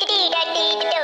dee dee dee dee do